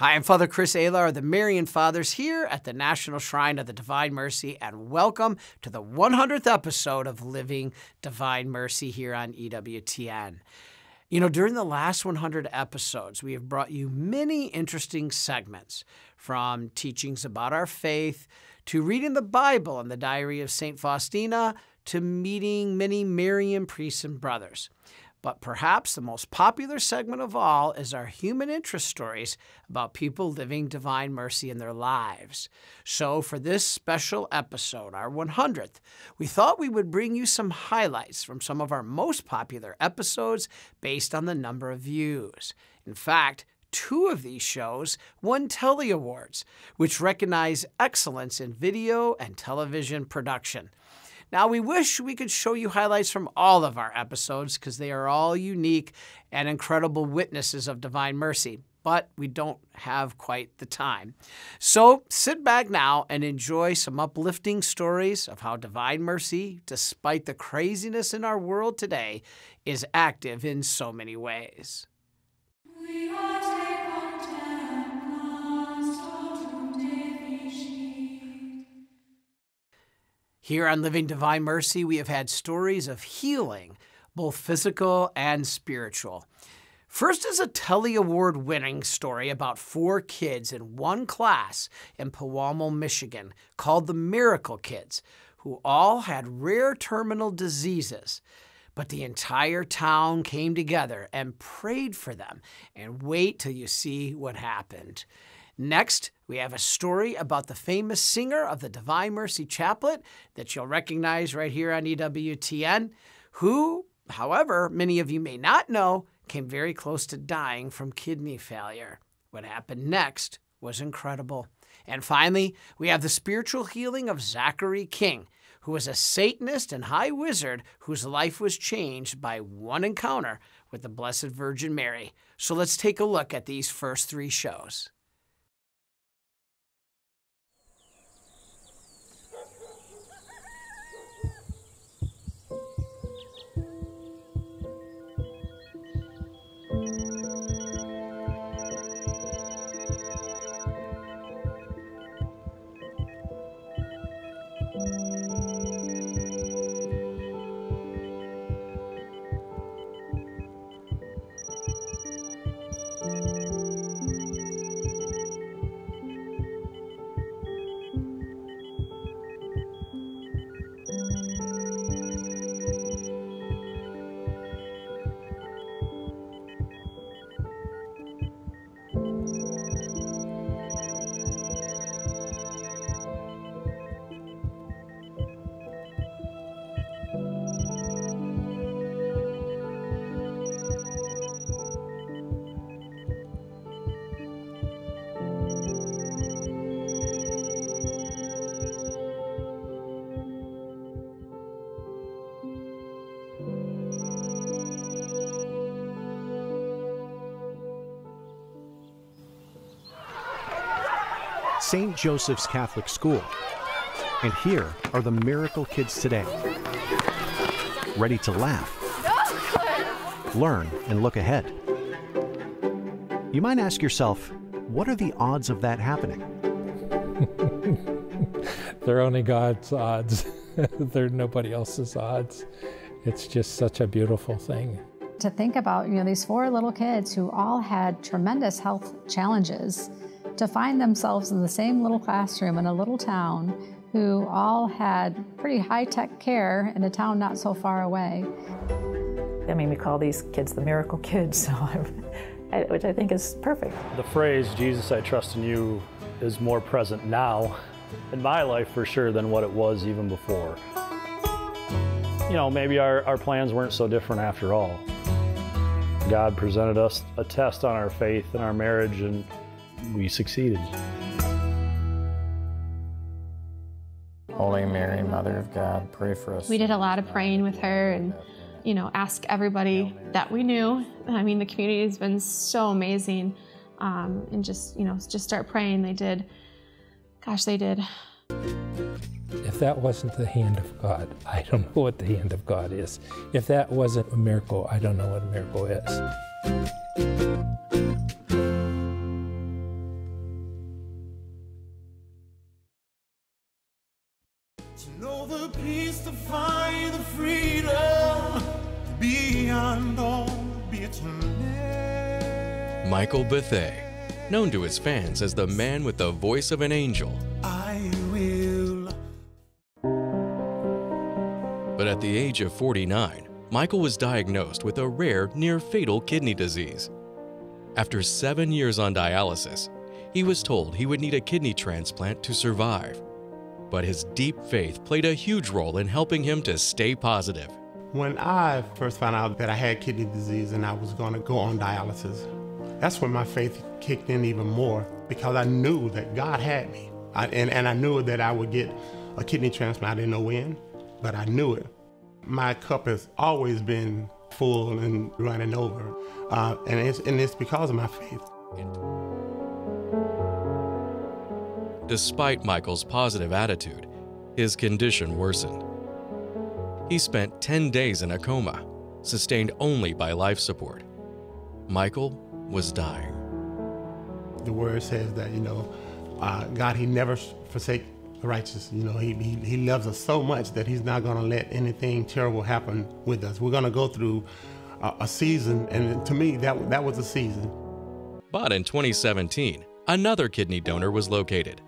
Hi, I'm Father Chris Alar of the Marian Fathers here at the National Shrine of the Divine Mercy, and welcome to the 100th episode of Living Divine Mercy here on EWTN. You know, during the last 100 episodes, we have brought you many interesting segments from teachings about our faith to reading the Bible and the diary of St. Faustina to meeting many Marian priests and brothers. But perhaps the most popular segment of all is our human interest stories about people living divine mercy in their lives. So, for this special episode, our 100th, we thought we would bring you some highlights from some of our most popular episodes based on the number of views. In fact, two of these shows won Telly Awards, which recognize excellence in video and television production. Now, we wish we could show you highlights from all of our episodes because they are all unique and incredible witnesses of divine mercy, but we don't have quite the time. So sit back now and enjoy some uplifting stories of how divine mercy, despite the craziness in our world today, is active in so many ways. Here on Living Divine Mercy, we have had stories of healing, both physical and spiritual. First is a Telly Award winning story about four kids in one class in Pewamo, Michigan, called the Miracle Kids, who all had rare terminal diseases. But the entire town came together and prayed for them. And wait till you see what happened. Next, we have a story about the famous singer of the Divine Mercy Chaplet that you'll recognize right here on EWTN, who, however, many of you may not know, came very close to dying from kidney failure. What happened next was incredible. And finally, we have the spiritual healing of Zachary King, who was a Satanist and high wizard whose life was changed by one encounter with the Blessed Virgin Mary. So let's take a look at these first three shows. St. Joseph's Catholic School. And here are the Miracle Kids today. Ready to laugh, learn, and look ahead. You might ask yourself, what are the odds of that happening? They're only God's odds. They're nobody else's odds. It's just such a beautiful thing. To think about, you know, these four little kids who all had tremendous health challenges to find themselves in the same little classroom in a little town who all had pretty high tech care in a town not so far away. I mean, we call these kids the miracle kids, so which I think is perfect. The phrase, Jesus, I trust in you, is more present now in my life for sure than what it was even before. You know, maybe our, our plans weren't so different after all. God presented us a test on our faith and our marriage, and we succeeded. Holy Mary, Mother of God, pray for us. We did a lot of praying with her and, you know, ask everybody that we knew. I mean, the community has been so amazing. Um, and just, you know, just start praying. They did, gosh, they did. If that wasn't the hand of God, I don't know what the hand of God is. If that wasn't a miracle, I don't know what a miracle is. Michael Bethea, known to his fans as the man with the voice of an angel. I will. But at the age of 49, Michael was diagnosed with a rare, near fatal kidney disease. After seven years on dialysis, he was told he would need a kidney transplant to survive. But his deep faith played a huge role in helping him to stay positive. When I first found out that I had kidney disease and I was going to go on dialysis, that's when my faith kicked in even more because I knew that God had me. I, and, and I knew that I would get a kidney transplant. I didn't know when, but I knew it. My cup has always been full and running over, uh, and, it's, and it's because of my faith. Despite Michael's positive attitude, his condition worsened. He spent 10 days in a coma, sustained only by life support. Michael was dying. The word says that, you know, uh, God, He never forsake the righteous. You know, he, he, he loves us so much that He's not going to let anything terrible happen with us. We're going to go through a, a season, and to me, that, that was a season. But in 2017, another kidney donor was located.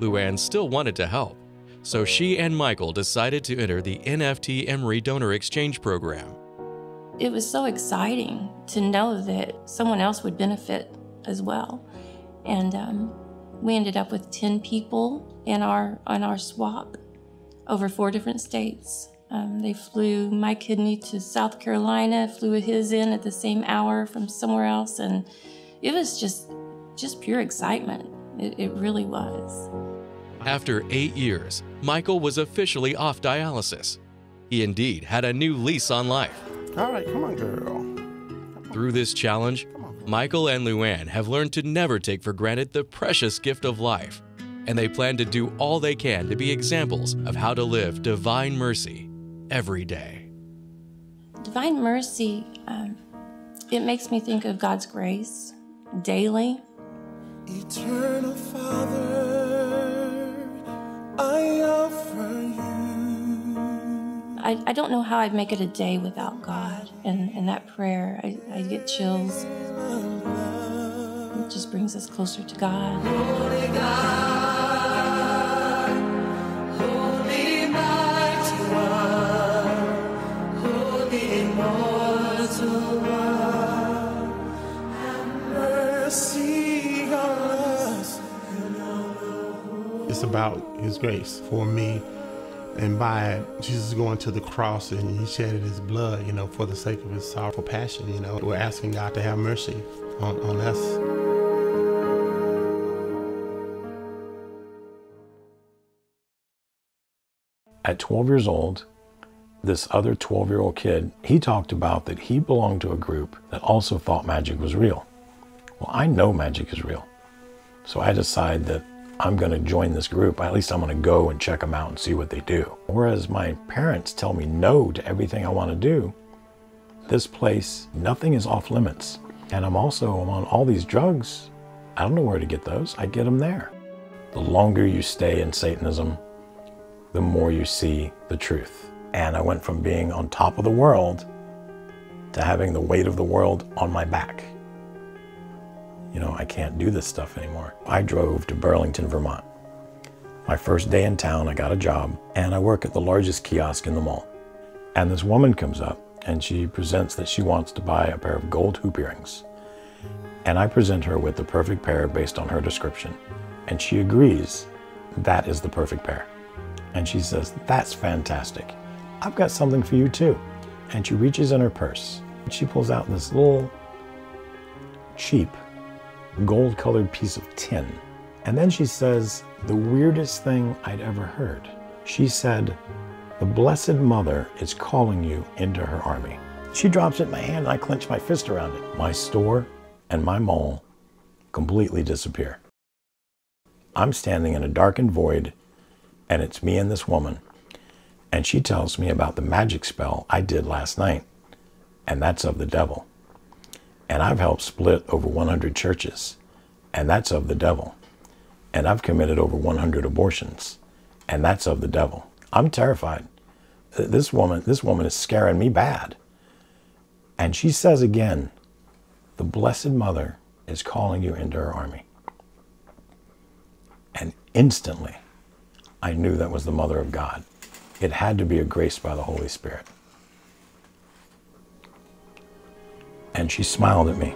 Luann still wanted to help, so she and Michael decided to enter the NFT Emory Donor Exchange Program. It was so exciting to know that someone else would benefit as well. And um, we ended up with 10 people in our, on our swap over four different states. Um, they flew my kidney to South Carolina, flew his in at the same hour from somewhere else, and it was just, just pure excitement. It, it really was. After eight years, Michael was officially off dialysis. He indeed had a new lease on life. All right, come on, girl. Through this challenge, Michael and Luann have learned to never take for granted the precious gift of life, and they plan to do all they can to be examples of how to live divine mercy every day. Divine mercy, um, it makes me think of God's grace daily. Eternal Father, I offer you. I, I don't know how I'd make it a day without God and, and that prayer. I, I get chills. It just brings us closer to God. It's about His grace for me. And by Jesus going to the cross and He shedded His blood, you know, for the sake of His sorrowful passion, you know, we're asking God to have mercy on, on us. At 12 years old, this other 12 year old kid, he talked about that he belonged to a group that also thought magic was real. Well, I know magic is real. So I decide that I'm going to join this group. At least I'm going to go and check them out and see what they do. Whereas my parents tell me no to everything I want to do, this place, nothing is off limits. And I'm also I'm on all these drugs. I don't know where to get those. I get them there. The longer you stay in Satanism, the more you see the truth. And I went from being on top of the world to having the weight of the world on my back. You know, I can't do this stuff anymore. I drove to Burlington, Vermont. My first day in town, I got a job, and I work at the largest kiosk in the mall. And this woman comes up and she presents that she wants to buy a pair of gold hoop earrings. And I present her with the perfect pair based on her description. And she agrees that is the perfect pair. And she says, That's fantastic. I've got something for you too. And she reaches in her purse. And she pulls out this little cheap gold colored piece of tin. And then she says, The weirdest thing I'd ever heard. She said, The Blessed Mother is calling you into her army. She drops it in my hand and I clench my fist around it. My store and my mall completely disappear. I'm standing in a darkened void and it's me and this woman. And she tells me about the magic spell I did last night, and that's of the devil. And I've helped split over 100 churches, and that's of the devil. And I've committed over 100 abortions, and that's of the devil. I'm terrified. This woman, this woman is scaring me bad. And she says again, the Blessed Mother is calling you into her army. And instantly, I knew that was the Mother of God. It had to be a grace by the Holy Spirit. And she smiled at me.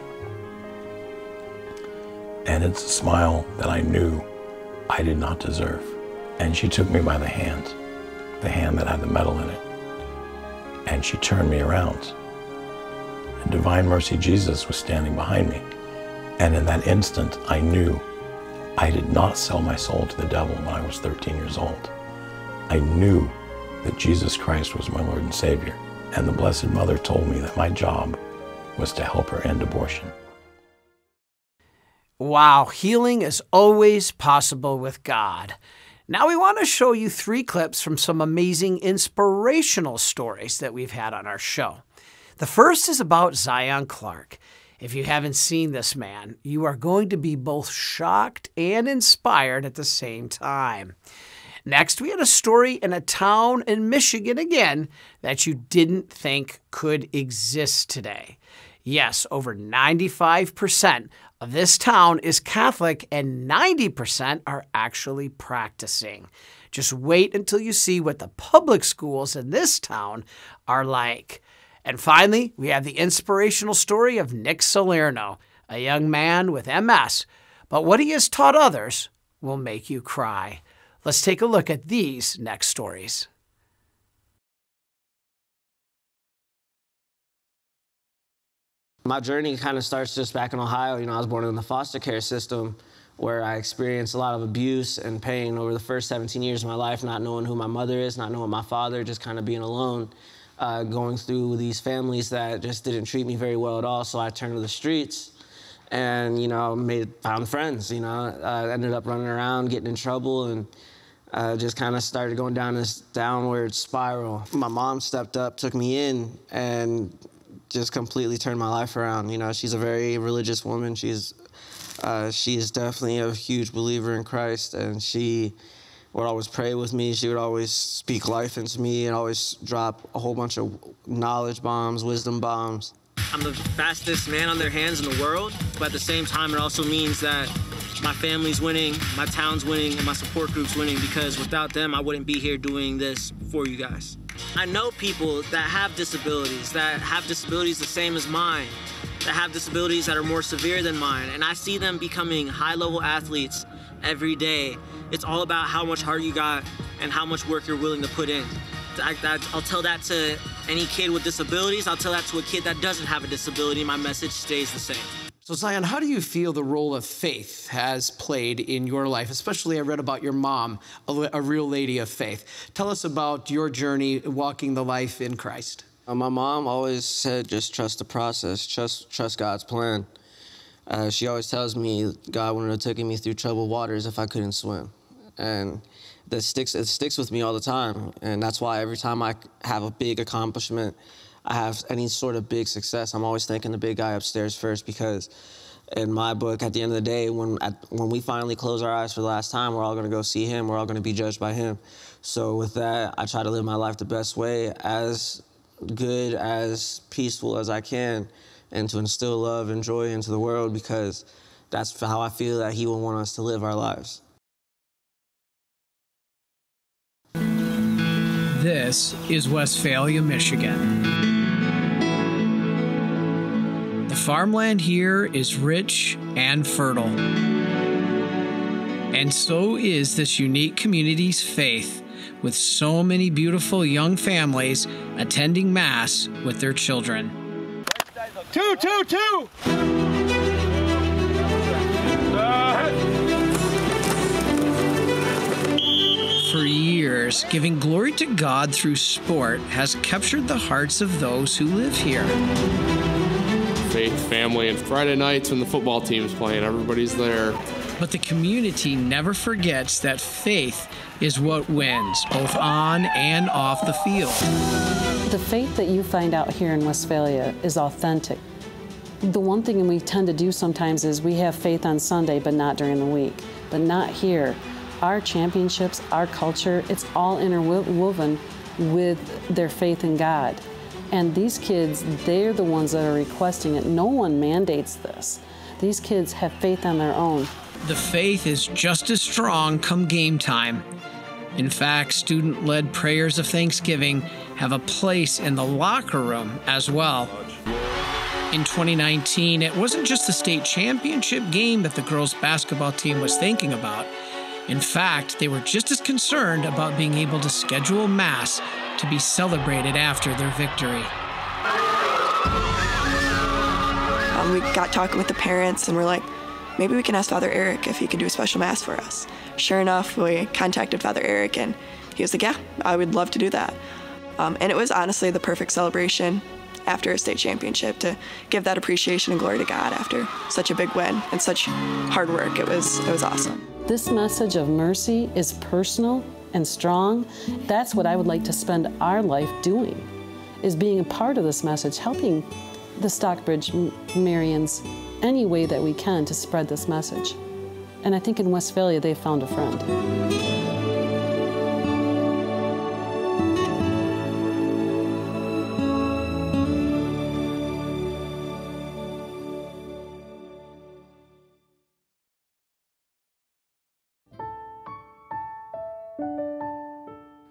And it's a smile that I knew I did not deserve. And she took me by the hand, the hand that had the metal in it. And she turned me around. And Divine Mercy Jesus was standing behind me. And in that instant, I knew I did not sell my soul to the devil when I was 13 years old. I knew that Jesus Christ was my Lord and Savior. And the Blessed Mother told me that my job was to help her end abortion. Wow, healing is always possible with God. Now we want to show you three clips from some amazing inspirational stories that we've had on our show. The first is about Zion Clark. If you haven't seen this man, you are going to be both shocked and inspired at the same time. Next, we had a story in a town in Michigan again that you didn't think could exist today. Yes, over 95% of this town is Catholic and 90% are actually practicing. Just wait until you see what the public schools in this town are like. And finally, we have the inspirational story of Nick Salerno, a young man with MS. But what he has taught others will make you cry. Let's take a look at these next stories. My journey kind of starts just back in Ohio. You know, I was born in the foster care system where I experienced a lot of abuse and pain over the first 17 years of my life, not knowing who my mother is, not knowing my father, just kind of being alone, uh, going through these families that just didn't treat me very well at all. So I turned to the streets and, you know, made found friends, you know, uh, ended up running around, getting in trouble and uh, just kind of started going down this downward spiral. My mom stepped up, took me in, and just completely turned my life around. You know, she's a very religious woman. She's uh, she is definitely a huge believer in Christ, and she would always pray with me. She would always speak life into me and always drop a whole bunch of knowledge bombs, wisdom bombs. I'm the fastest man on their hands in the world, but at the same time, it also means that my family's winning, my town's winning, and my support group's winning because without them, I wouldn't be here doing this for you guys. I know people that have disabilities, that have disabilities the same as mine, that have disabilities that are more severe than mine, and I see them becoming high-level athletes every day. It's all about how much heart you got and how much work you're willing to put in. I, will tell that to any kid with disabilities. I'll tell that to a kid that doesn't have a disability. My message stays the same. So, Zion, how do you feel the role of faith has played in your life? Especially, I read about your mom, a, a real lady of faith. Tell us about your journey walking the life in Christ. Uh, my mom always said, just trust the process, trust, trust God's plan. Uh, she always tells me God wouldn't have taken me through troubled waters if I couldn't swim. And that sticks, it sticks with me all the time. And that's why every time I have a big accomplishment, I have any sort of big success, I'm always thanking the big guy upstairs first because in my book, at the end of the day, when at, when we finally close our eyes for the last time, we're all going to go see him. We're all going to be judged by him. So with that, I try to live my life the best way, as good, as peaceful as I can, and to instill love and joy into the world because that's how I feel that he will want us to live our lives. This is Westphalia, Michigan. Farmland here is rich and fertile. And so is this unique community's faith, with so many beautiful young families attending Mass with their children. Two, two, two! For years, giving glory to God through sport has captured the hearts of those who live here faith, family, and Friday nights when the football team's playing, everybody's there. But the community never forgets that faith is what wins, both on and off the field. The faith that you find out here in Westphalia is authentic. The one thing we tend to do sometimes is we have faith on Sunday, but not during the week. But not here. our championships, our culture, it's all interwoven with their faith in God. And these kids, they're the ones that are requesting it. No one mandates this. These kids have faith on their own. The faith is just as strong come game time. In fact, student led prayers of thanksgiving have a place in the locker room as well. In 2019, it wasn't just the state championship game that the girls' basketball team was thinking about. In fact, they were just as concerned about being able to schedule Mass to be celebrated after their victory. Um, we got talking with the parents and we're like, maybe we can ask Father Eric if he could do a special Mass for us. Sure enough, we contacted Father Eric and he was like, yeah, I would love to do that. Um, and it was honestly the perfect celebration after a state championship to give that appreciation and glory to God after such a big win and such hard work. It was, it was awesome. This message of mercy is personal and strong. That's what I would like to spend our life doing, is being a part of this message, helping the Stockbridge Marians any way that we can to spread this message. And I think in Westphalia they found a friend.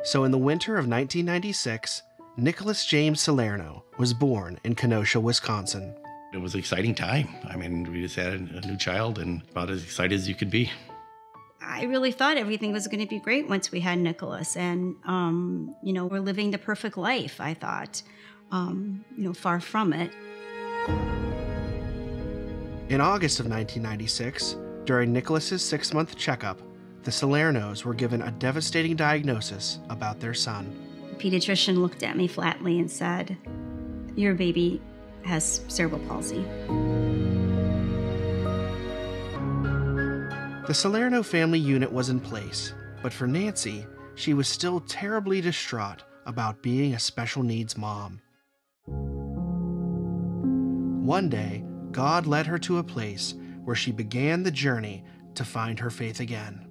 So, in the winter of 1996, Nicholas James Salerno was born in Kenosha, Wisconsin. It was an exciting time. I mean, we just had a new child and about as excited as you could be. I really thought everything was going to be great once we had Nicholas. And, um, you know, we're living the perfect life, I thought. Um, you know, far from it. In August of 1996, during Nicholas's six month checkup, the Salernos were given a devastating diagnosis about their son. The pediatrician looked at me flatly and said, Your baby has cerebral palsy. The Salerno family unit was in place, but for Nancy, she was still terribly distraught about being a special needs mom. One day, God led her to a place where she began the journey to find her faith again.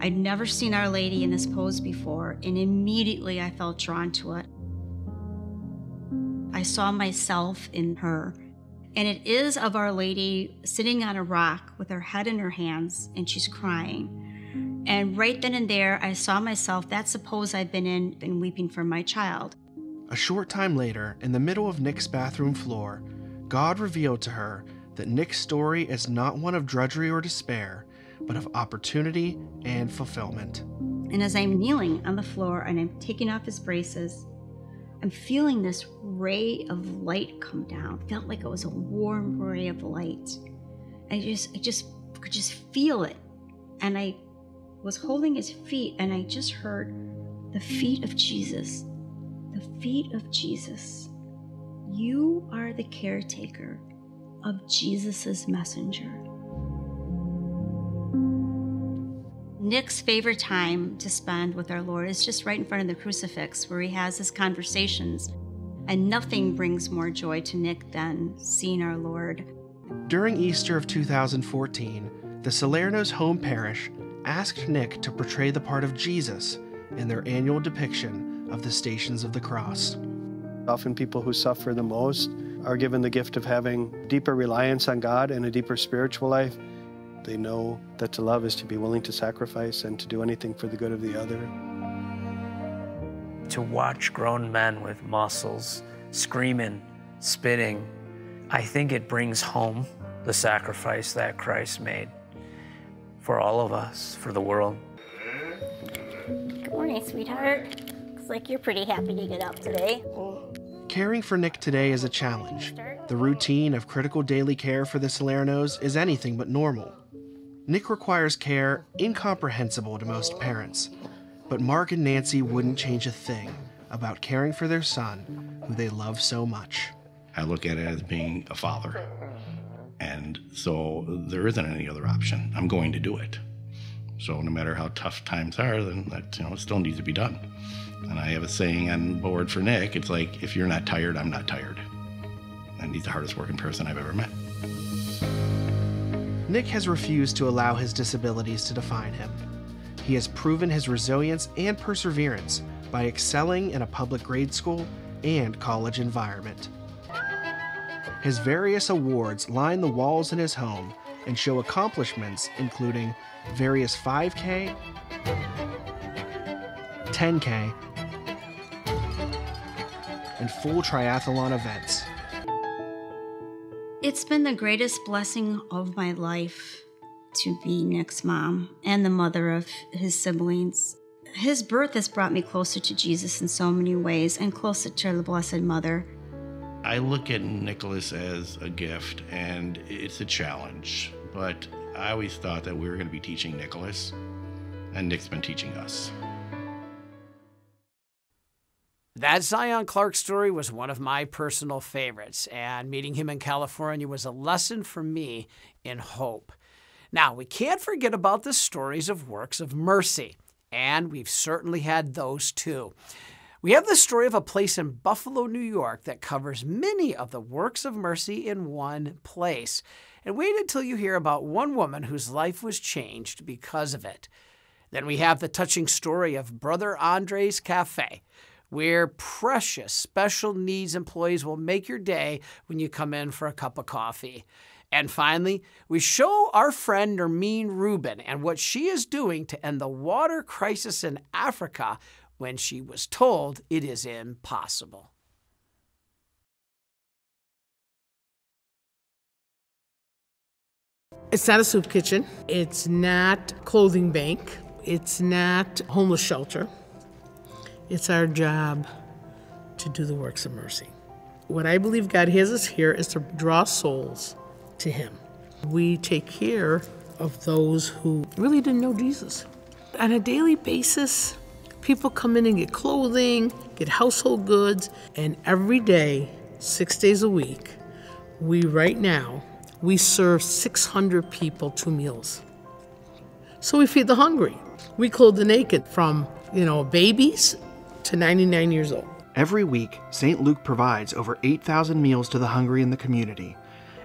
I'd never seen Our Lady in this pose before, and immediately I felt drawn to it. I saw myself in her, and it is of Our Lady sitting on a rock with her head in her hands, and she's crying. And right then and there, I saw myself, that's the pose I've been in, and weeping for my child. A short time later, in the middle of Nick's bathroom floor, God revealed to her that Nick's story is not one of drudgery or despair, but of opportunity and fulfillment. And as I'm kneeling on the floor and I'm taking off his braces, I'm feeling this ray of light come down. Felt like it was a warm ray of light. I just I just could just feel it. And I was holding his feet and I just heard the feet of Jesus. The feet of Jesus. You are the caretaker of Jesus' messenger. Nick's favorite time to spend with our Lord is just right in front of the crucifix where he has his conversations. And nothing brings more joy to Nick than seeing our Lord. During Easter of 2014, the Salerno's home parish asked Nick to portray the part of Jesus in their annual depiction of the Stations of the Cross. Often, people who suffer the most are given the gift of having deeper reliance on God and a deeper spiritual life. They know that to love is to be willing to sacrifice and to do anything for the good of the other. To watch grown men with muscles screaming, spitting, I think it brings home the sacrifice that Christ made for all of us, for the world. Good morning, sweetheart. Looks like you're pretty happy to get up today. Caring for Nick today is a challenge. The routine of critical daily care for the Salernos is anything but normal. Nick requires care incomprehensible to most parents, but Mark and Nancy wouldn't change a thing about caring for their son, who they love so much. I look at it as being a father. And so there isn't any other option. I'm going to do it. So no matter how tough times are, then that you know it still needs to be done. And I have a saying on board for Nick, it's like if you're not tired, I'm not tired. And he's the hardest working person I've ever met. Nick has refused to allow his disabilities to define him. he has proven his resilience and perseverance by excelling in a public grade school and college environment. His various awards line the walls in his home and show accomplishments including various 5K, 10K, and full triathlon events. It's been the greatest blessing of my life to be Nick's mom and the mother of his siblings. His birth has brought me closer to Jesus in so many ways and closer to the Blessed Mother. I look at Nicholas as a gift and it's a challenge, but I always thought that we were going to be teaching Nicholas, and Nick's been teaching us. That Zion Clark story was one of my personal favorites, and meeting him in California was a lesson for me in hope. Now, we can't forget about the stories of works of mercy, and we've certainly had those too. We have the story of a place in Buffalo, New York that covers many of the works of mercy in one place. And wait until you hear about one woman whose life was changed because of it. Then we have the touching story of Brother Andre's Cafe, where precious special needs employees will make your day when you come in for a cup of coffee. And finally, we show our friend Nermeen Rubin and what she is doing to end the water crisis in Africa when she was told it is impossible. It's not a soup kitchen. It's not clothing bank. It's not homeless shelter. It's our job to do the works of mercy. What I believe God has us here is to draw souls to Him. We take care of those who really didn't know Jesus. On a daily basis, people come in and get clothing, get household goods, and every day, six days a week, we right now, we serve 600 people two meals. So we feed the hungry. We clothe the naked from, you know, babies to 99 years old. Every week, St. Luke provides over 8,000 meals to the hungry in the community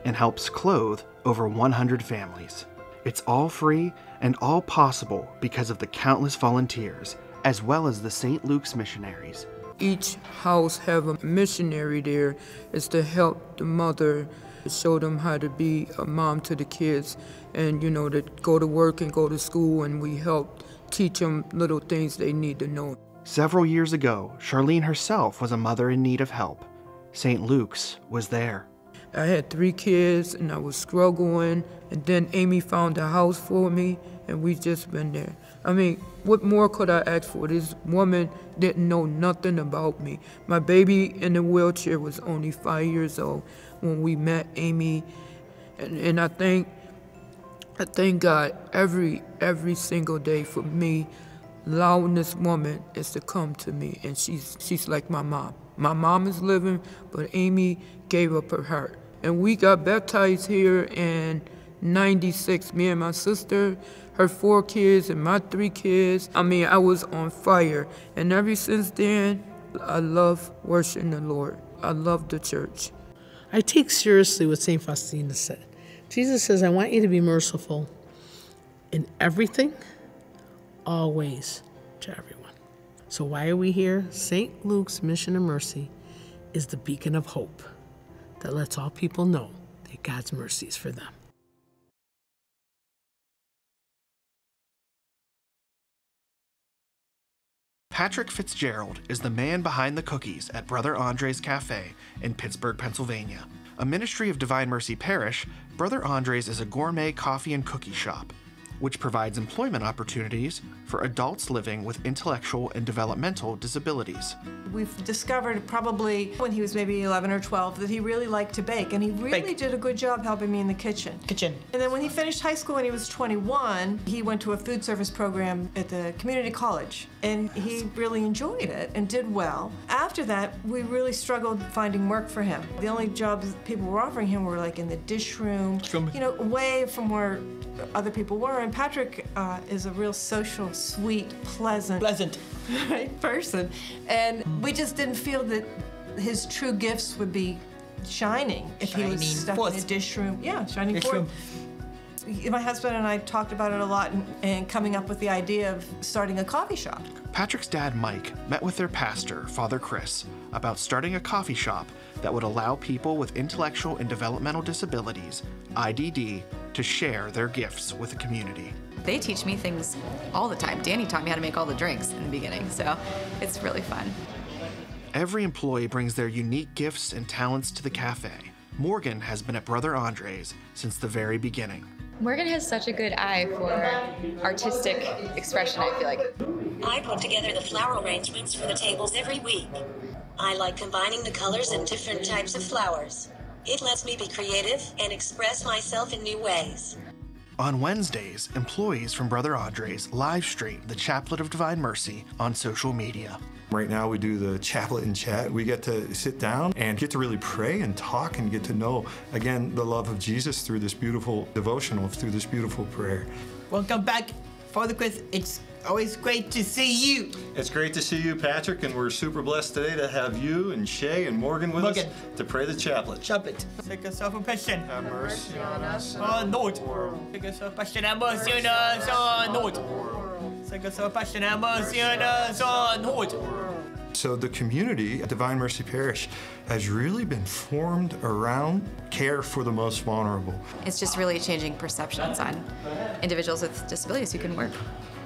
and helps clothe over 100 families. It's all free and all possible because of the countless volunteers, as well as the St. Luke's missionaries. Each house have a missionary there is to help the mother show them how to be a mom to the kids and you know to go to work and go to school and we help teach them little things they need to know. Several years ago, Charlene herself was a mother in need of help. St. Luke's was there. I had three kids and I was struggling and then Amy found a house for me and we've just been there. I mean, what more could I ask for? This woman didn't know nothing about me. My baby in the wheelchair was only five years old when we met Amy, and, and I think I thank God every every single day for me this woman is to come to me, and she's she's like my mom. My mom is living, but Amy gave up her heart, and we got baptized here in '96. Me and my sister her four kids and my three kids. I mean, I was on fire. And ever since then, I love worshiping the Lord. I love the church. I take seriously what St. Faustina said. Jesus says, I want you to be merciful in everything, always, to everyone. So, why are we here? St. Luke's Mission of Mercy is the beacon of hope that lets all people know that God's mercy is for them. Patrick Fitzgerald is the man behind the cookies at Brother Andre's Cafe in Pittsburgh, Pennsylvania. A ministry of Divine Mercy parish, Brother Andre's is a gourmet coffee and cookie shop, which provides employment opportunities for adults living with intellectual and developmental disabilities. We've discovered probably when he was maybe 11 or 12 that he really liked to bake, and he really Bake. did a good job helping me in the kitchen. Kitchen. And then when he finished high school when he was 21, he went to a food service program at the community college, and he really enjoyed it and did well. After that, we really struggled finding work for him. The only jobs people were offering him were like in the dish room, you know, away from where other people were. Patrick uh, is a real social, sweet, pleasant, pleasant, right, person, and we just didn't feel that his true gifts would be shining if he was stuck forth. in a dish room. Yeah, shining Dish forth. room. My husband and I talked about it a lot and, and coming up with the idea of starting a coffee shop. Patrick's dad, Mike, met with their pastor, Father Chris, about starting a coffee shop that would allow people with intellectual and developmental disabilities, IDD, to share their gifts with the community. They teach me things all the time. Danny taught me how to make all the drinks in the beginning, so it's really fun. Every employee brings their unique gifts and talents to the cafe. Morgan has been at Brother Andre's since the very beginning. Morgan has such a good eye for artistic expression, I feel like. I put together the flower arrangements for the tables every week. I like combining the colors and different types of flowers. It lets me be creative and express myself in new ways. On Wednesdays, employees from Brother Andre's live stream the Chaplet of Divine Mercy on social media. Right now, we do the chaplet and chat. We get to sit down and get to really pray and talk and get to know, again, the love of Jesus through this beautiful devotional, through this beautiful prayer. Welcome back, Father Chris. It's always great to see you. It's great to see you, Patrick, and we're super blessed today to have you and Shay and Morgan with Morgan. us to pray the chaplet. Chaplet. Take us off a passion. Have mercy on us. Oh, Lord. Take us off passion. Have mercy on us. Oh, Lord. Take us off passion. Have mercy on us. Oh, Lord. So the community at Divine Mercy Parish has really been formed around care for the most vulnerable. It's just really changing perceptions on individuals with disabilities who can work.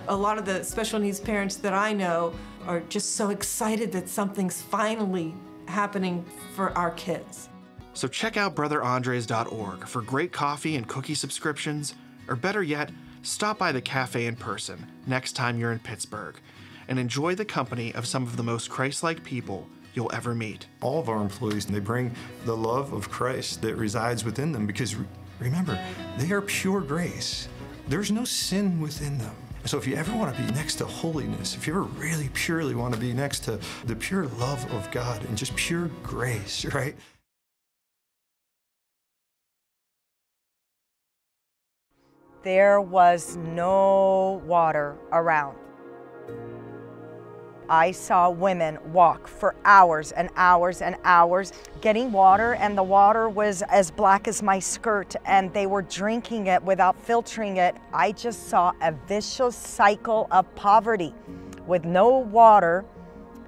A lot of the special needs parents that I know are just so excited that something's finally happening for our kids. So check out brotherandres.org for great coffee and cookie subscriptions, or better yet, stop by the cafe in person next time you're in Pittsburgh and enjoy the company of some of the most Christ-like people you'll ever meet. All of our employees, they bring the love of Christ that resides within them because re- remember, they are pure grace. There's no sin within them. So if you ever want to be next to holiness, if you ever really purely want to be next to the pure love of God and just pure grace, right? There was no water around. I saw women walk for hours and hours and hours getting water, and the water was as black as my skirt, and they were drinking it without filtering it. I just saw a vicious cycle of poverty. With no water,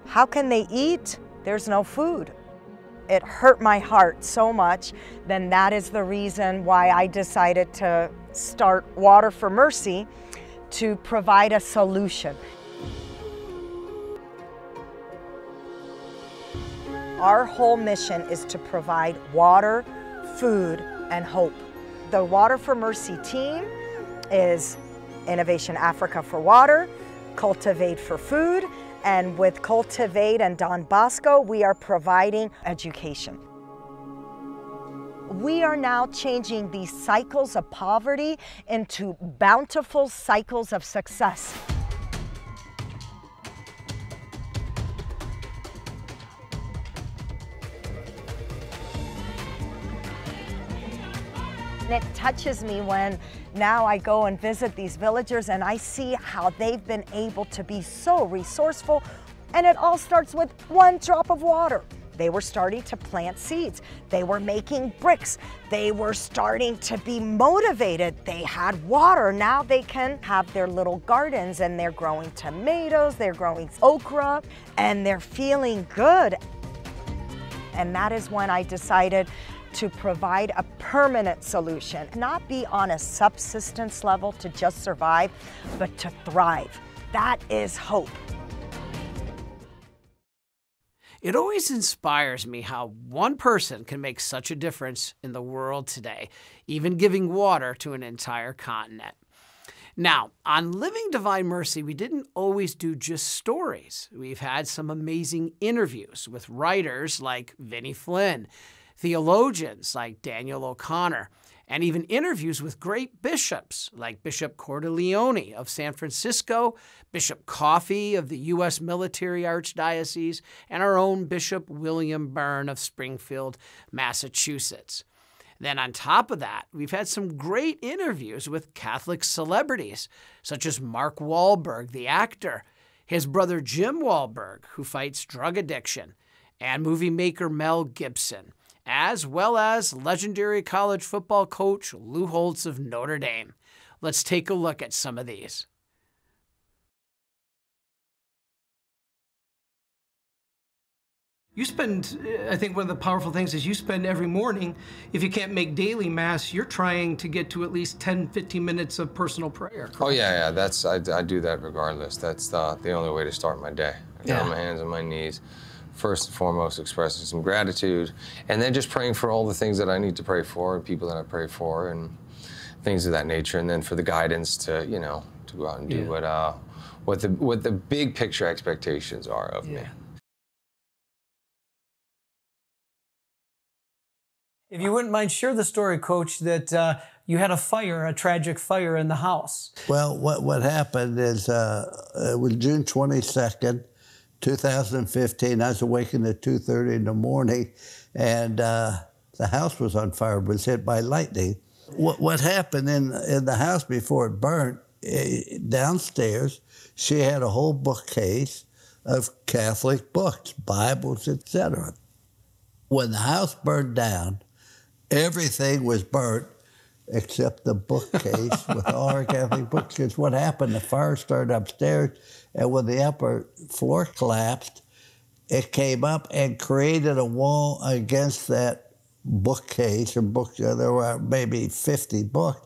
how can they eat? There's no food. It hurt my heart so much. Then that is the reason why I decided to start Water for Mercy to provide a solution. Our whole mission is to provide water, food, and hope. The Water for Mercy team is Innovation Africa for water, Cultivate for food, and with Cultivate and Don Bosco, we are providing education. We are now changing these cycles of poverty into bountiful cycles of success. And it touches me when now I go and visit these villagers and I see how they've been able to be so resourceful. And it all starts with one drop of water. They were starting to plant seeds. They were making bricks. They were starting to be motivated. They had water. Now they can have their little gardens and they're growing tomatoes, they're growing okra, and they're feeling good. And that is when I decided to provide a permanent solution, not be on a subsistence level to just survive, but to thrive. That is hope. It always inspires me how one person can make such a difference in the world today, even giving water to an entire continent. Now, on Living Divine Mercy, we didn't always do just stories. We've had some amazing interviews with writers like Vinny Flynn, theologians like Daniel O'Connor, and even interviews with great bishops like Bishop Cordileone of San Francisco, Bishop Coffey of the U.S. Military Archdiocese, and our own Bishop William Byrne of Springfield, Massachusetts. Then, on top of that, we've had some great interviews with Catholic celebrities, such as Mark Wahlberg, the actor, his brother Jim Wahlberg, who fights drug addiction, and movie maker Mel Gibson, as well as legendary college football coach Lou Holtz of Notre Dame. Let's take a look at some of these. You spend, I think one of the powerful things is you spend every morning, if you can't make daily mass, you're trying to get to at least 10, 15 minutes of personal prayer. Oh, yeah, yeah. That's, I, I do that regardless. That's the, the only way to start my day. I get Yeah. on my hands and my knees. First and foremost, expressing some gratitude, and then just praying for all the things that I need to pray for, and people that I pray for, and things of that nature. And then for the guidance to, you know, to go out and do Yeah. what, uh, what the what the big picture expectations are of me. If you wouldn't mind, share the story, Coach, that uh, you had a fire, a tragic fire in the house. Well, what, what happened is uh, it was June 22nd, 2015. I was awakened at 2.30 in the morning, and uh, the house was on fire, was hit by lightning. What, what happened in, in the house before it burnt, eh, downstairs, she had a whole bookcase of Catholic books, Bibles, etc. When the house burned down, everything was burnt except the bookcase with all our Catholic books. Because what happened, the fire started upstairs, and when the upper floor collapsed, it came up and created a wall against that bookcase or book. Uh, there were maybe 50 books.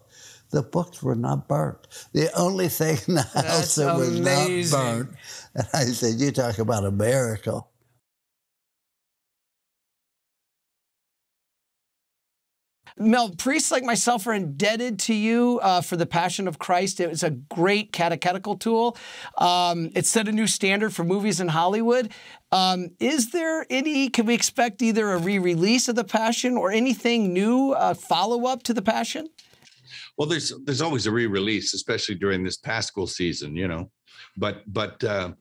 The books were not burnt. The only thing in the house That's that was amazing. not burnt. And I said, "You talk about a miracle." Mel, priests like myself are indebted to you uh, for the Passion of Christ. It was a great catechetical tool. Um, it set a new standard for movies in Hollywood. Um, is there any, can we expect either a re release of the Passion or anything new, uh, follow up to the Passion? Well, there's there's always a re-release, especially during this Paschal season, you know. But but uh,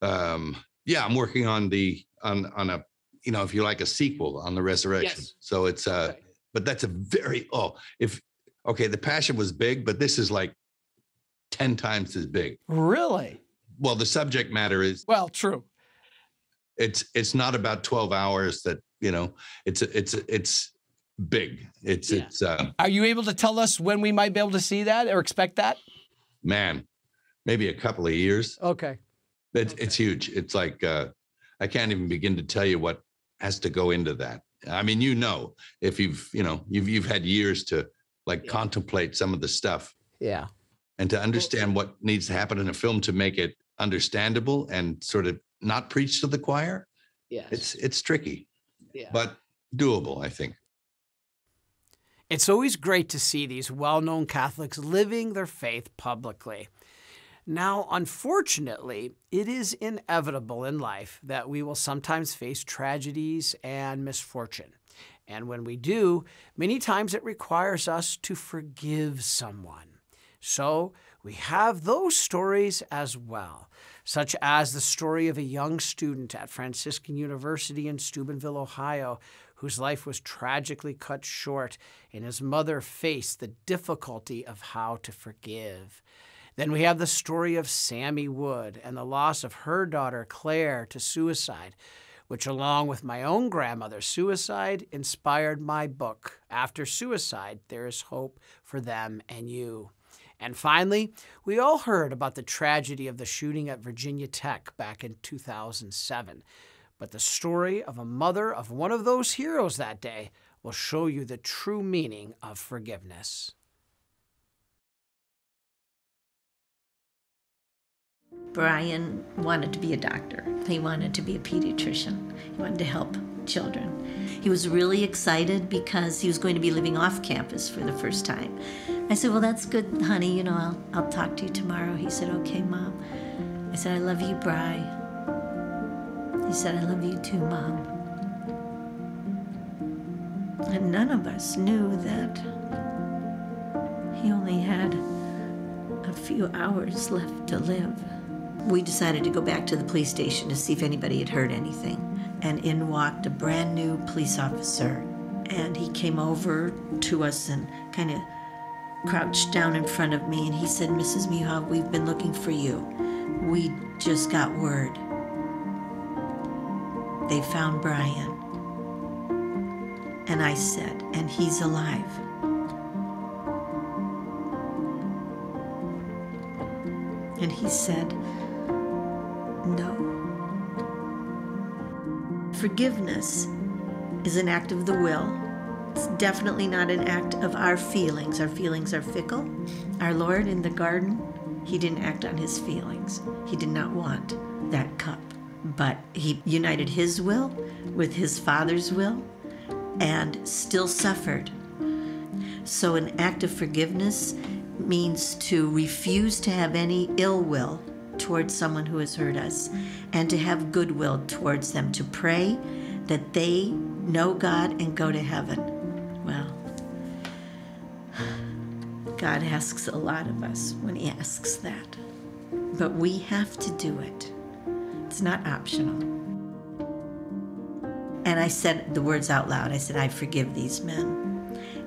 um, yeah, I'm working on the on on a you know if you like a sequel on the resurrection. Yes. So it's uh, but that's a very oh if okay the Passion was big, but this is like ten times as big. Really? Well, the subject matter is Well, true. it's it's not about 12 hours that you know it's it's it's big. It's it's uh, Are you able to tell us when we might be able to see that or expect that? man, maybe a couple of years. Okay. It's it's huge. It's like uh, I can't even begin to tell you what has to go into that. I mean, you know, if you've you know you've you've had years to like contemplate some of the stuff Yeah. and to understand what needs to happen in a film to make it understandable and sort of not preach to the choir. Yeah. It's it's tricky, Yeah. but doable. I think. It's always great to see these well known Catholics living their faith publicly. Now, unfortunately, it is inevitable in life that we will sometimes face tragedies and misfortune. And when we do, many times it requires us to forgive someone. So we have those stories as well, such as the story of a young student at Franciscan University in Steubenville, Ohio, whose life was tragically cut short, and his mother faced the difficulty of how to forgive. Then we have the story of Sammy Wood and the loss of her daughter Claire to suicide, which, along with my own grandmother's suicide, inspired my book, After Suicide There is Hope for Them and You. And finally, we all heard about the tragedy of the shooting at Virginia Tech back in 2007. But the story of a mother of one of those heroes that day will show you the true meaning of forgiveness. Brian wanted to be a doctor. He wanted to be a pediatrician. He wanted to help children. He was really excited because he was going to be living off campus for the first time. I said, Well, that's good, honey. You know, I'll, I'll talk to you tomorrow. He said, Okay, Mom. I said, I love you, Bry. He said, I love you too, Mom. And none of us knew that he only had a few hours left to live. We decided to go back to the police station to see if anybody had heard anything. And in walked a brand new police officer. And he came over to us and kind of crouched down in front of me and he said, Mrs. Muha, we've been looking for you. We just got word. They found Brian. And I said, And he's alive. And he said, No. Forgiveness is an act of the will. It's definitely not an act of our feelings. Our feelings are fickle. Our Lord in the garden, he didn't act on his feelings. He did not want that cup. But he united his will with his Father's will and still suffered. So, an act of forgiveness means to refuse to have any ill will towards someone who has hurt us and to have goodwill towards them, to pray that they know God and go to heaven. Well, God asks a lot of us when He asks that. But we have to do it, it's not optional. And I said the words out loud I said, I forgive these men.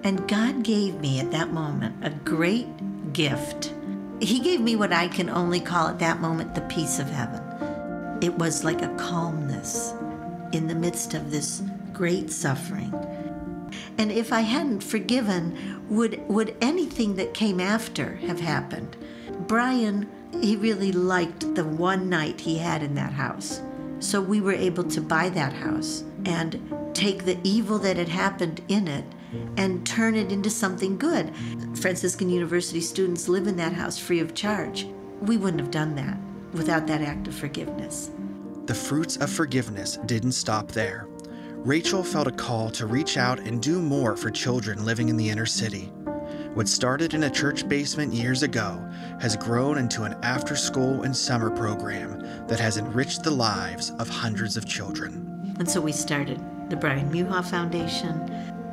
And God gave me at that moment a great gift. He gave me what I can only call at that moment the peace of heaven. It was like a calmness in the midst of this great suffering. And if I hadn't forgiven, would, would anything that came after have happened? Brian, he really liked the one night he had in that house. So we were able to buy that house and take the evil that had happened in it and turn it into something good. Franciscan University students live in that house free of charge. We wouldn't have done that without that act of forgiveness. The fruits of forgiveness didn't stop there. Rachel felt a call to reach out and do more for children living in the inner city. What started in a church basement years ago has grown into an after school and summer program that has enriched the lives of hundreds of children. And so we started the Brian Muha Foundation.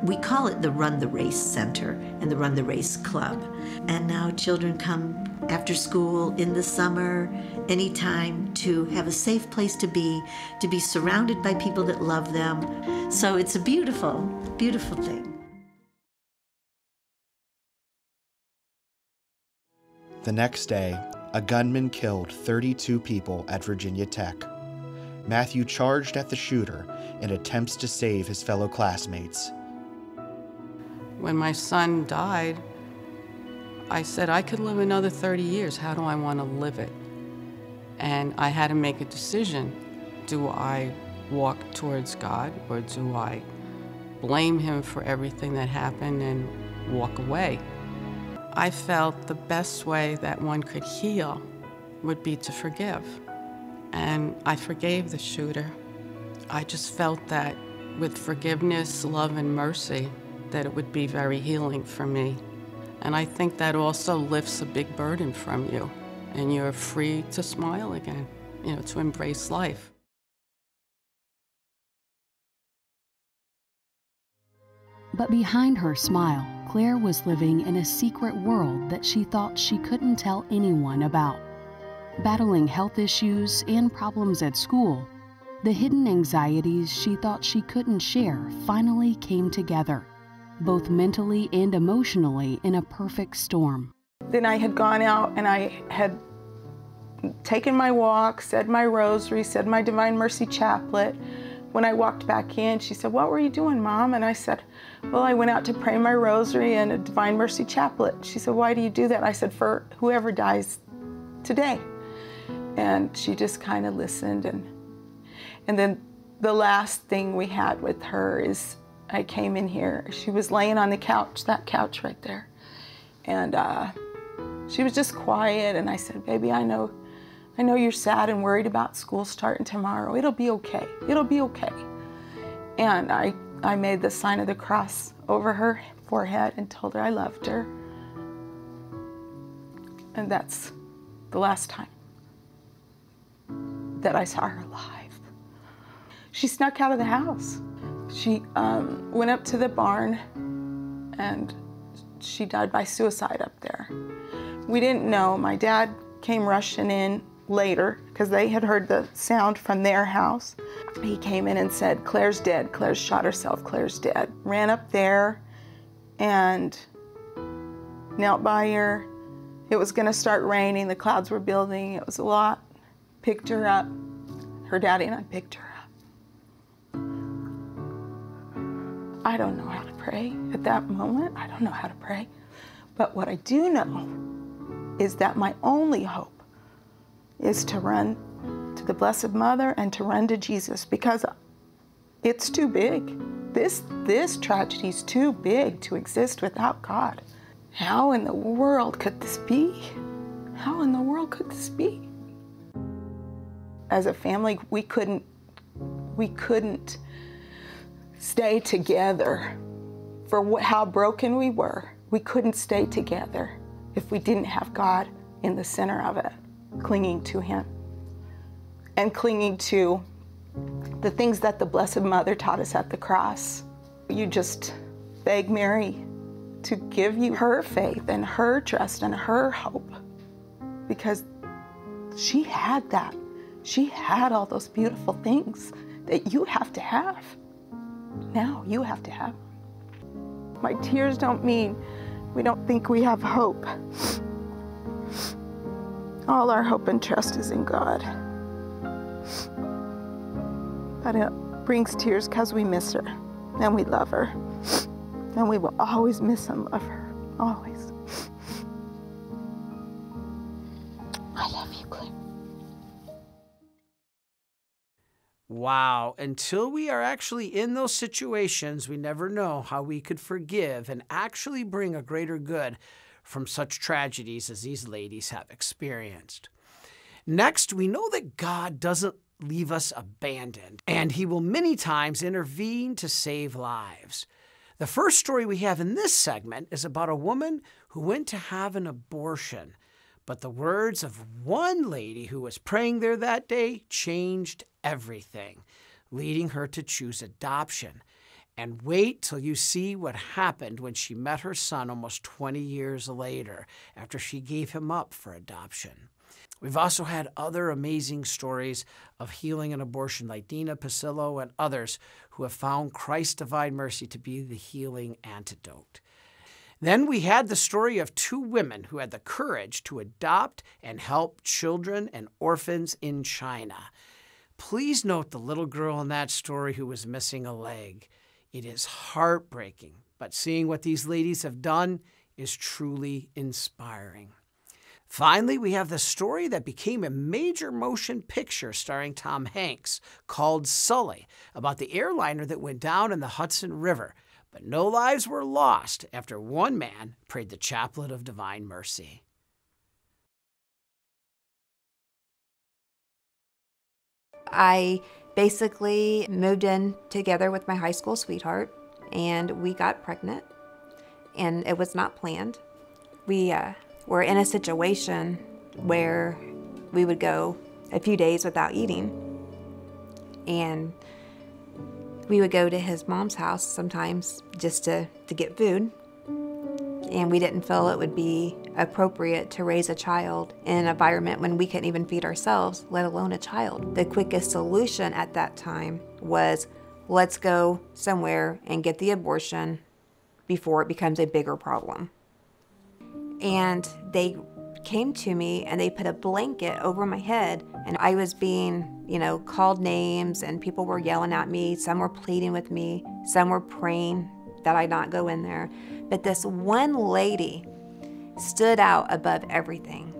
We call it the Run the Race Center and the Run the Race Club. And now children come after school, in the summer, anytime to have a safe place to be, to be surrounded by people that love them. So it's a beautiful, beautiful thing. The next day, a gunman killed 32 people at Virginia Tech. Matthew charged at the shooter in attempts to save his fellow classmates. When my son died, I said, I could live another 30 years. How do I want to live it? And I had to make a decision. Do I walk towards God or do I blame Him for everything that happened and walk away? I felt the best way that one could heal would be to forgive. And I forgave the shooter. I just felt that with forgiveness, love, and mercy, that it would be very healing for me. And I think that also lifts a big burden from you, and you're free to smile again, you know, to embrace life. But behind her smile, Claire was living in a secret world that she thought she couldn't tell anyone about. Battling health issues and problems at school, the hidden anxieties she thought she couldn't share finally came together, both mentally and emotionally in a perfect storm. Then I had gone out and I had taken my walk, said my rosary, said my Divine Mercy chaplet. When I walked back in, she said, What were you doing, Mom? And I said, Well, I went out to pray my rosary and a Divine Mercy chaplet. She said, Why do you do that? I said, For whoever dies today. And she just kind of listened. And, and then the last thing we had with her is I came in here. She was laying on the couch, that couch right there. And uh, she was just quiet. And I said, Baby, I know I know you're sad and worried about school starting tomorrow. It'll be okay. It'll be okay. And I, I made the sign of the cross over her forehead and told her I loved her. And that's the last time that I saw her alive. She snuck out of the house. She um, went up to the barn and she died by suicide up there. We didn't know. My dad came rushing in later because they had heard the sound from their house. He came in and said, Claire's dead. Claire's shot herself. Claire's dead. Ran up there and knelt by her. It was going to start raining. The clouds were building. It was a lot. Picked her up. Her daddy and I picked her I don't know how to pray at that moment. I don't know how to pray. But what I do know is that my only hope is to run to the Blessed Mother and to run to Jesus because it's too big. This this tragedy is too big to exist without God. How in the world could this be? How in the world could this be? As a family, we couldn't we couldn't stay together for how broken we were. We couldn't stay together if we didn't have God in the center of it, clinging to Him and clinging to the things that the Blessed Mother taught us at the cross. You just beg Mary to give you her faith and her trust and her hope because she had that. She had all those beautiful things that you have to have. Now you have to have. My tears don't mean we don't think we have hope. All our hope and trust is in God. But it brings tears because we miss her and we love her. And we will always miss and love her. Always. Wow. Until we are actually in those situations, we never know how we could forgive and actually bring a greater good from such tragedies as these ladies have experienced. Next, we know that God doesn't leave us abandoned, and He will many times intervene to save lives. The first story we have in this segment is about a woman who went to have an abortion. But the words of one lady who was praying there that day changed everything, leading her to choose adoption. And wait till you see what happened when she met her son almost 20 years later after she gave him up for adoption. We've also had other amazing stories of healing and abortion, like Dina Pasillo and others who have found Christ's divine mercy to be the healing antidote. Then we had the story of two women who had the courage to adopt and help children and orphans in China. Please note the little girl in that story who was missing a leg. It is heartbreaking, but seeing what these ladies have done is truly inspiring. Finally, we have the story that became a major motion picture starring Tom Hanks called Sully about the airliner that went down in the Hudson River. But no lives were lost after one man prayed the chaplet of divine mercy. I basically moved in together with my high school sweetheart and we got pregnant and it was not planned. We uh, were in a situation where we would go a few days without eating and we would go to his mom's house sometimes just to, to get food and we didn't feel it would be appropriate to raise a child in an environment when we couldn't even feed ourselves, let alone a child. The quickest solution at that time was let's go somewhere and get the abortion before it becomes a bigger problem. And they came to me and they put a blanket over my head and I was being, you know, called names and people were yelling at me, some were pleading with me, some were praying that I not go in there. But this one lady stood out above everything.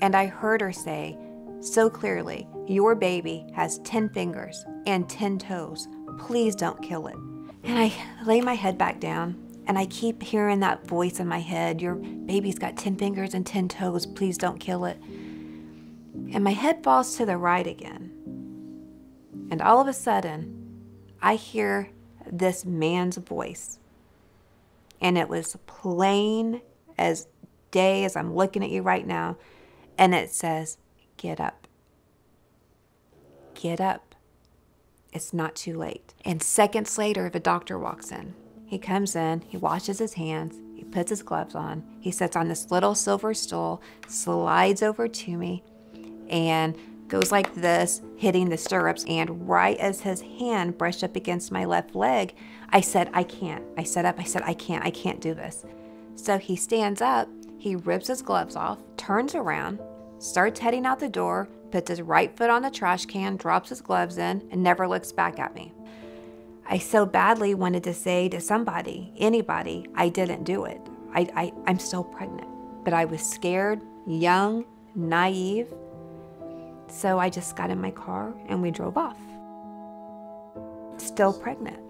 And I heard her say so clearly, Your baby has 10 fingers and 10 toes. Please don't kill it. And I lay my head back down and I keep hearing that voice in my head Your baby's got 10 fingers and 10 toes. Please don't kill it. And my head falls to the right again. And all of a sudden, I hear this man's voice and it was plain as day as I'm looking at you right now. And it says, Get up. Get up. It's not too late. And seconds later, the doctor walks in. He comes in, he washes his hands, he puts his gloves on, he sits on this little silver stool, slides over to me, and goes like this, hitting the stirrups. And right as his hand brushed up against my left leg, I said, I can't. I sat up, I said, I can't, I can't do this. So he stands up, he rips his gloves off, turns around, starts heading out the door, puts his right foot on the trash can, drops his gloves in, and never looks back at me. I so badly wanted to say to somebody, anybody, I didn't do it. I, I, I'm still pregnant. But I was scared, young, naive. So I just got in my car and we drove off. Still pregnant.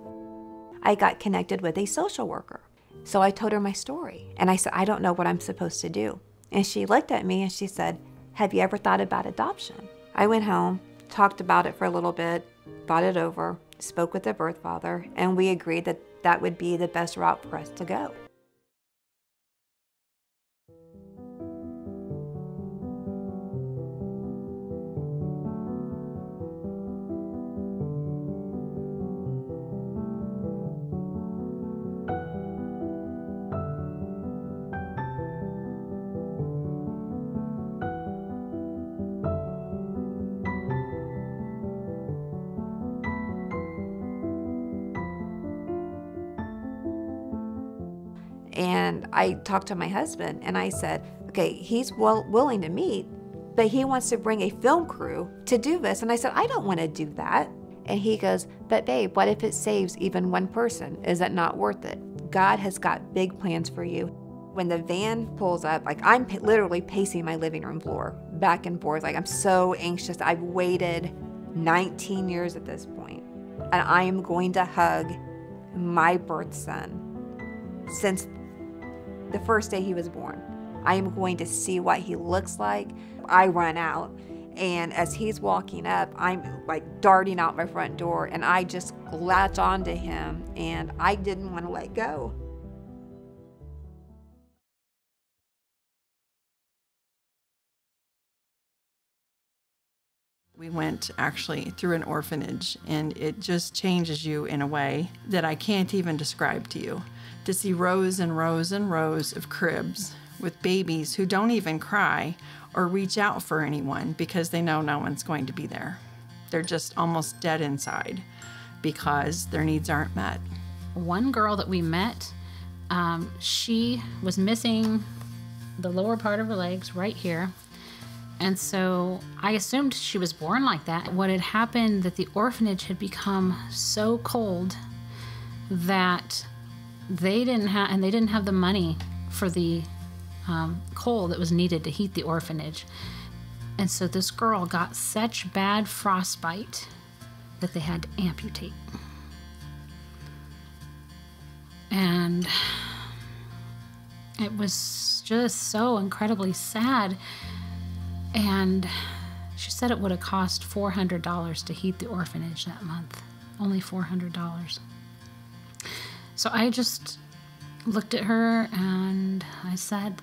I got connected with a social worker. So I told her my story and I said, I don't know what I'm supposed to do. And she looked at me and she said, Have you ever thought about adoption? I went home, talked about it for a little bit, thought it over, spoke with the birth father, and we agreed that that would be the best route for us to go. I talked to my husband and I said, okay, he's well willing to meet, but he wants to bring a film crew to do this. And I said, I don't want to do that. And he goes, but babe, what if it saves even one person? Is it not worth it? God has got big plans for you. When the van pulls up, like I'm literally pacing my living room floor back and forth. Like I'm so anxious. I've waited 19 years at this point, and I am going to hug my birth son since the first day he was born. I am going to see what he looks like. I run out, and as he's walking up, I'm like darting out my front door, and I just latch onto him, and I didn't want to let go. We went actually through an orphanage, and it just changes you in a way that I can't even describe to you. To see rows and rows and rows of cribs with babies who don't even cry or reach out for anyone because they know no one's going to be there. They're just almost dead inside because their needs aren't met. One girl that we met, um, she was missing the lower part of her legs right here. And so I assumed she was born like that. What had happened that the orphanage had become so cold that they didn't have, and they didn't have the money for the um, coal that was needed to heat the orphanage. And so this girl got such bad frostbite that they had to amputate. And it was just so incredibly sad. And she said it would have cost $400 to heat the orphanage that month. Only $400. So I just looked at her and I said,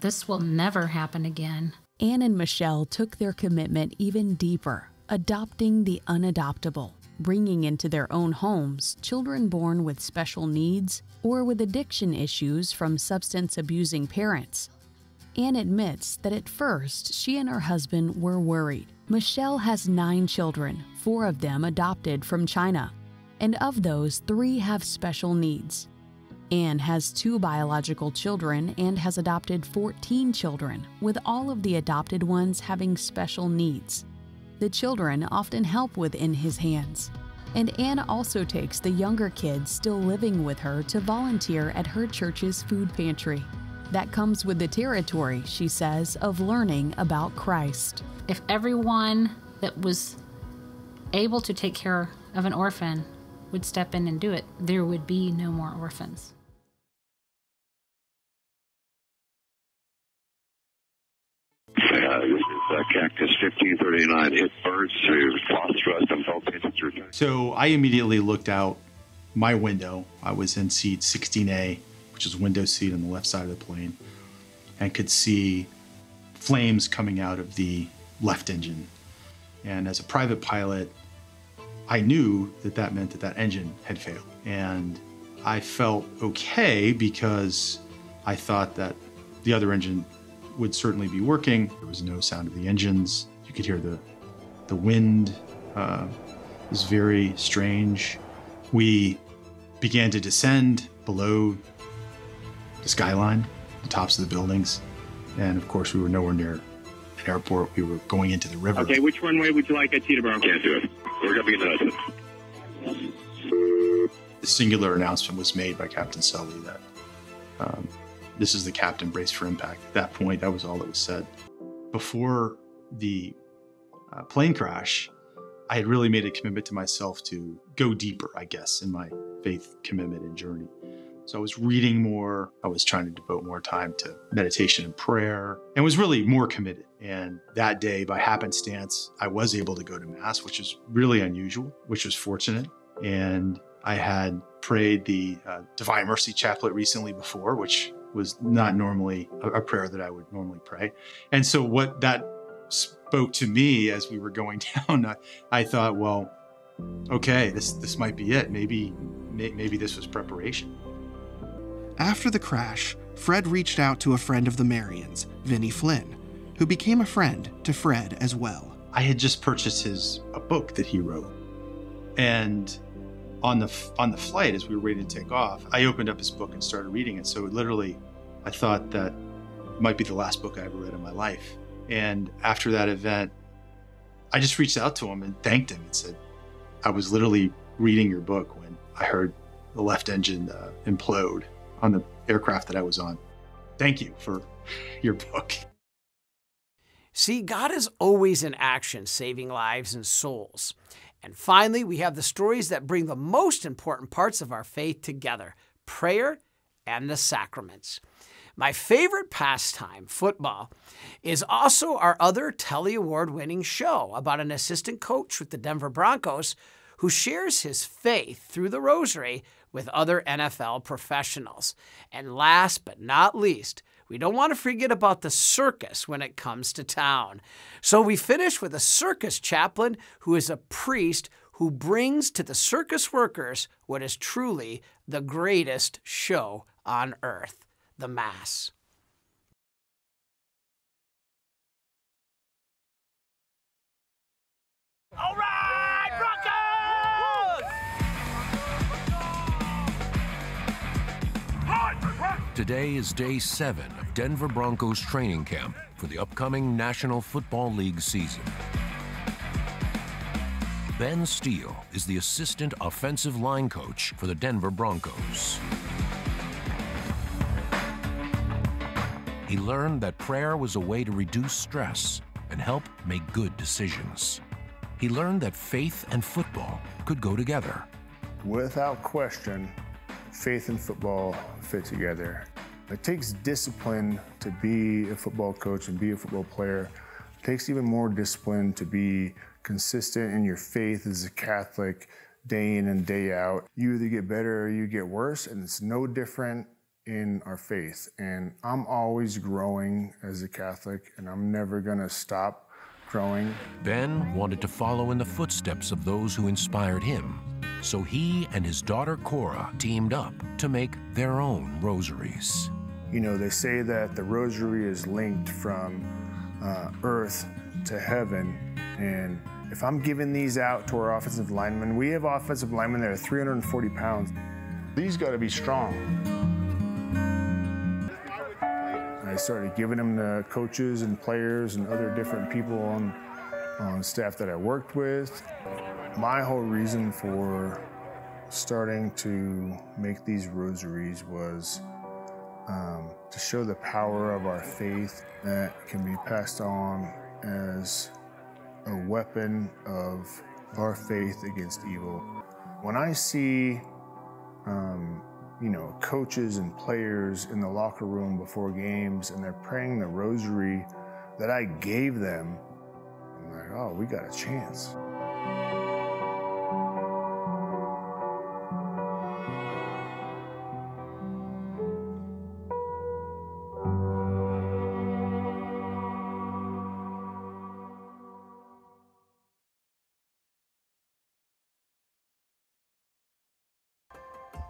This will never happen again. Anne and Michelle took their commitment even deeper, adopting the unadoptable, bringing into their own homes children born with special needs or with addiction issues from substance abusing parents. Anne admits that at first she and her husband were worried. Michelle has nine children, four of them adopted from China, and of those, three have special needs. Anne has two biological children and has adopted 14 children, with all of the adopted ones having special needs. The children often help with In His Hands. And Anne also takes the younger kids still living with her to volunteer at her church's food pantry. That comes with the territory, she says, of learning about Christ. If everyone that was able to take care of an orphan would step in and do it, there would be no more orphans. Uh, this is uh, Cactus 1539. Hit birds through phosphorus and voltage. So I immediately looked out my window. I was in seat 16A, which is window seat on the left side of the plane, and could see flames coming out of the left engine. And as a private pilot, I knew that that meant that that engine had failed. And I felt okay because I thought that the other engine would certainly be working. There was no sound of the engines. You could hear the the wind. Uh, was very strange. We began to descend below the skyline, the tops of the buildings, and of course, we were nowhere near an airport. We were going into the river. Okay, which runway would you like at Teterboro? Can't do it. We're going to be in the singular announcement was made by Captain Sully that um, this is the captain brace for impact. At that point, that was all that was said. Before the uh, plane crash, I had really made a commitment to myself to go deeper, I guess, in my faith commitment and journey. So I was reading more, I was trying to devote more time to meditation and prayer, and was really more committed. And that day, by happenstance, I was able to go to Mass, which is really unusual, which was fortunate. And I had prayed the uh, Divine Mercy Chaplet recently before, which was not normally a, prayer that I would normally pray. And so, what that spoke to me as we were going down, I, I thought, well, okay, this this might be it. Maybe maybe this was preparation. After the crash, Fred reached out to a friend of the Marians, Vinny Flynn, who became a friend to Fred as well. I had just purchased his a book that he wrote, and on the on the flight as we were waiting to take off, I opened up his book and started reading it. So literally, I thought that might be the last book I ever read in my life. And after that event, I just reached out to him and thanked him and said, I was literally reading your book when I heard the left engine uh, implode on the aircraft that I was on. Thank you for your book. See, God is always in action, saving lives and souls. And finally, we have the stories that bring the most important parts of our faith together prayer and the sacraments. My favorite pastime, football, is also our other Telly Award winning show about an assistant coach with the Denver Broncos who shares his faith through the rosary with other NFL professionals. And last but not least, we don't want to forget about the circus when it comes to town. So we finish with a circus chaplain who is a priest who brings to the circus workers what is truly the greatest show on earth the Mass. All right, Today is day seven of Denver Broncos training camp for the upcoming National Football League season. Ben Steele is the assistant offensive line coach for the Denver Broncos. He learned that prayer was a way to reduce stress and help make good decisions. He learned that faith and football could go together. Without question, faith and football fit together. It takes discipline to be a football coach and be a football player. It takes even more discipline to be consistent in your faith as a Catholic day in and day out. You either get better or you get worse, and it's no different in our faith. And I'm always growing as a Catholic, and I'm never going to stop growing. Ben wanted to follow in the footsteps of those who inspired him. So he and his daughter Cora teamed up to make their own rosaries. You know, they say that the rosary is linked from uh, earth to heaven. And if I'm giving these out to our offensive linemen, we have offensive linemen that are 340 pounds. These got to be strong. I started giving them to coaches and players and other different people on, on staff that I worked with. My whole reason for starting to make these rosaries was um, to show the power of our faith that can be passed on as a weapon of our faith against evil. When I see um, you know, coaches and players in the locker room before games and they're praying the rosary that I gave them. I'm like, oh, we got a chance.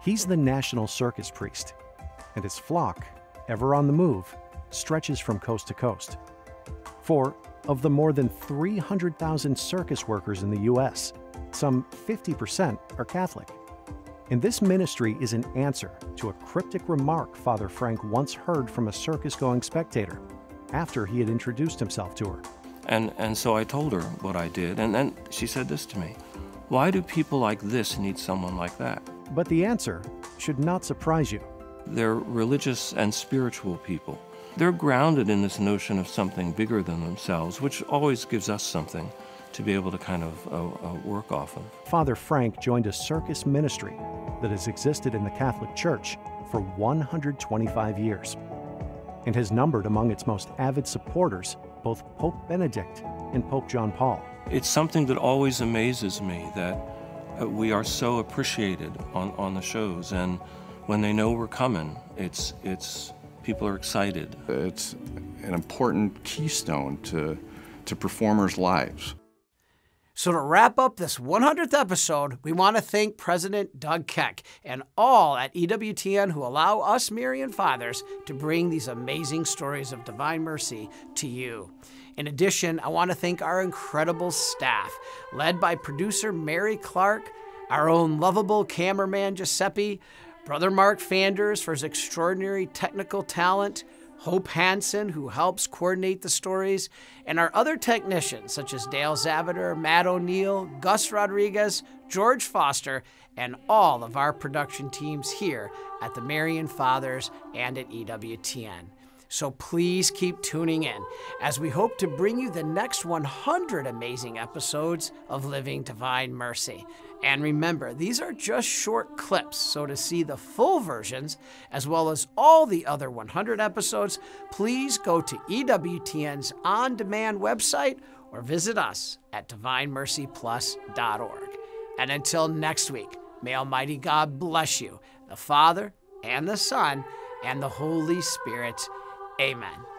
He's the national circus priest, and his flock, ever on the move, stretches from coast to coast. For of the more than 300,000 circus workers in the U.S., some 50% are Catholic. And this ministry is an answer to a cryptic remark Father Frank once heard from a circus going spectator after he had introduced himself to her. And, and so I told her what I did, and then she said this to me Why do people like this need someone like that? But the answer should not surprise you. They're religious and spiritual people. They're grounded in this notion of something bigger than themselves, which always gives us something to be able to kind of uh, uh, work off of. Father Frank joined a circus ministry that has existed in the Catholic Church for 125 years and has numbered among its most avid supporters both Pope Benedict and Pope John Paul. It's something that always amazes me that Uh, we are so appreciated on, on the shows, and when they know we're coming, it's, it's people are excited. It's an important keystone to, to performers' lives. So, to wrap up this 100th episode, we want to thank President Doug Keck and all at EWTN who allow us Marian fathers to bring these amazing stories of divine mercy to you. In addition, I want to thank our incredible staff, led by producer Mary Clark, our own lovable cameraman Giuseppe, Brother Mark Fanders for his extraordinary technical talent, Hope Hansen, who helps coordinate the stories, and our other technicians such as Dale Zaviter, Matt O'Neill, Gus Rodriguez, George Foster, and all of our production teams here at the Marian Fathers and at EWTN. So please keep tuning in as we hope to bring you the next 100 amazing episodes of Living Divine Mercy. And remember, these are just short clips, so to see the full versions, as well as all the other 100 episodes, please go to EWTN's on demand website or visit us at divinemercyplus.org. And until next week, may Almighty God bless you, the Father, and the Son, and the Holy Spirit. Amen.